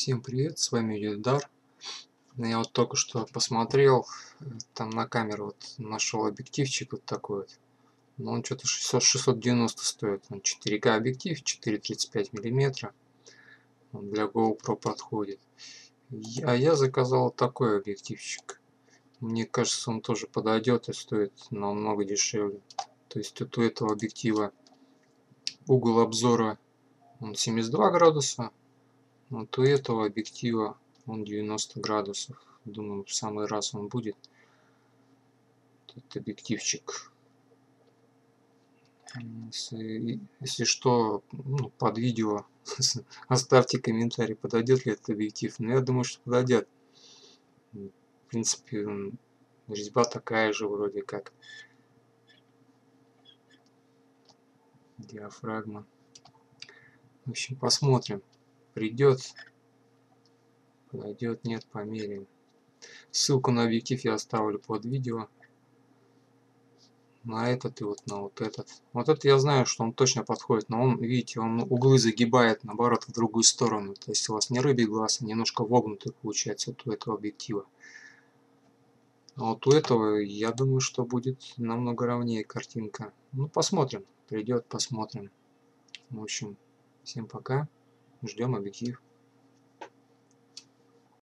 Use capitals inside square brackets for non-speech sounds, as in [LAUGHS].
Всем привет, с вами Юдар. Я вот только что посмотрел, там на камеру вот нашел объективчик вот такой вот. Но он что-то 600, 690 стоит. Он 4К объектив, 4,35 миллиметра. Он для GoPro подходит. А я заказал такой объективчик. Мне кажется, он тоже подойдет и стоит намного дешевле. То есть вот у этого объектива угол обзора он 72 градуса, вот у этого объектива он 90 градусов. Думаю, в самый раз он будет. Этот объективчик. Если, если что, ну, под видео [LAUGHS] оставьте комментарий, подойдет ли этот объектив. Но я думаю, что подойдет. В принципе, резьба такая же вроде как. Диафрагма. В общем, посмотрим придет, подойдет, нет, померяем. Ссылку на объектив я оставлю под видео. На этот и вот на вот этот. Вот это я знаю, что он точно подходит, но он, видите, он углы загибает, наоборот, в другую сторону. То есть у вас не рыбий глаз, а немножко вогнутый получается вот у этого объектива. А вот у этого, я думаю, что будет намного ровнее картинка. Ну, посмотрим. Придет, посмотрим. В общем, всем пока. Ждем объектив.